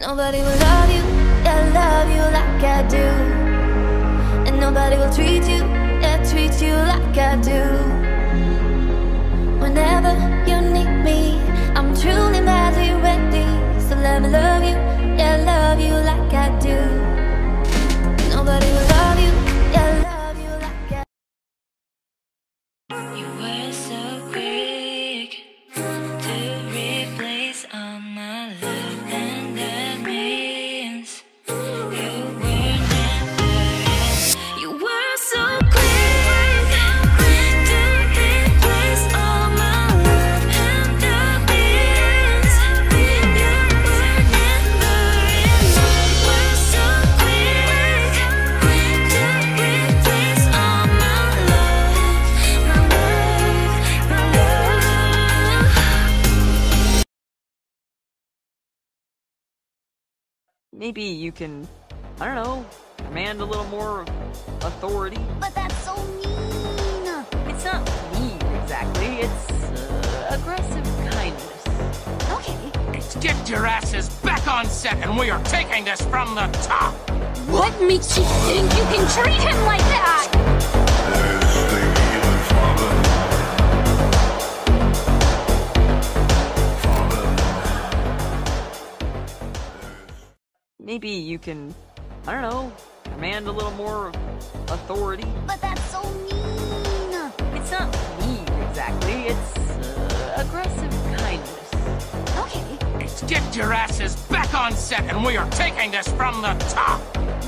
Nobody will love you, yeah, love you like I do. And nobody will treat you, yeah, treat you like I do. Whenever Maybe you can, I don't know, command a little more authority. But that's so mean. It's not mean exactly, it's uh, aggressive kindness. Okay. Get your asses back on set, and we are taking this from the top. What makes you think you can treat him like that? Maybe you can, I don't know, command a little more authority. But that's so mean. It's not mean exactly, it's uh, aggressive kindness. Okay. Get your asses back on set, and we are taking this from the top.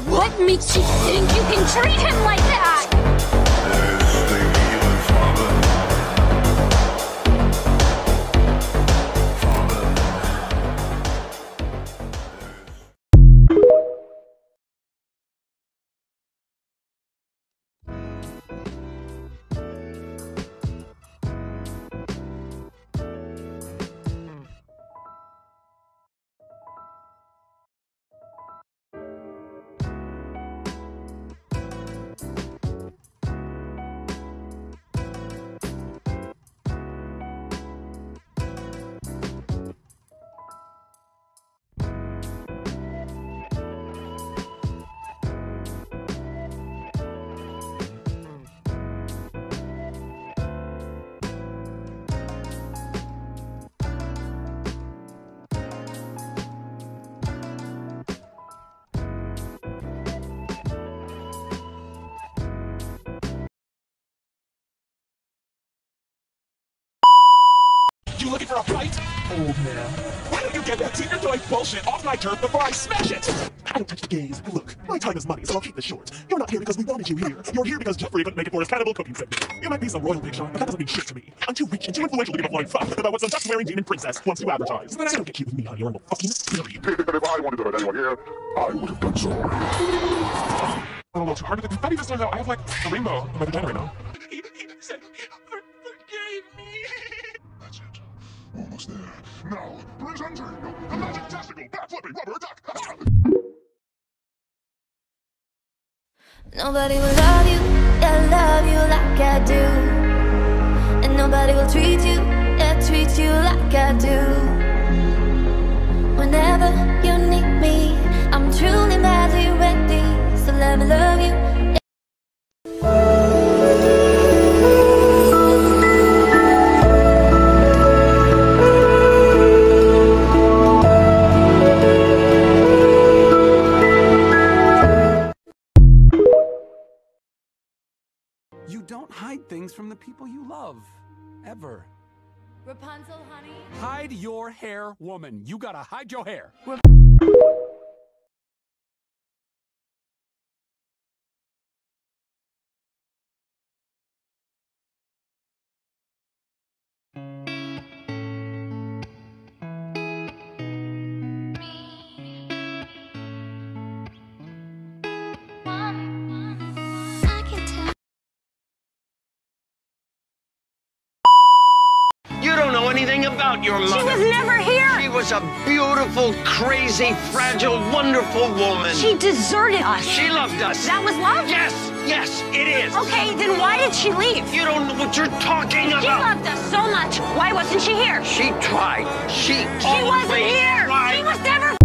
What makes you think you can treat him like that? You looking for a fight? Old man. Why don't you get that senior toy bullshit off my turf before I smash it? I don't touch the gays. Look, my time is money, so I'll keep this short. You're not here because we wanted you here. You're here because Jeffrey couldn't make it for his cannibal cooking segment. You might be some royal big shot, but that doesn't mean shit to me. I'm too rich and too influential to give a flying fuck about what some dust-wearing demon princess wants to advertise. So don't get cute with me, honey, or I will fucking you. If I wanted to hurt anyone here, I would have done so. I don't know, too hard to think. Funny, this turns out I have like a rainbow in my vagina right now. Almost there. Now, presenting the magic testicle. Backflipping rubber duck. Ah! Nobody will love you, yeah, love you love. Ever. Rapunzel, honey. Hide your hair, woman. You gotta hide your hair. I about your mother. She was never here. She was a beautiful, crazy, fragile, wonderful woman. She deserted us. She loved us. That was love? Yes. Yes, it is. Okay, then why did she leave? You don't know what you're talking She about. She loved us so much. Why wasn't she here? She tried. She She wasn't here. tried. She was never